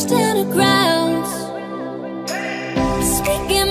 crashed to the ground. Speaking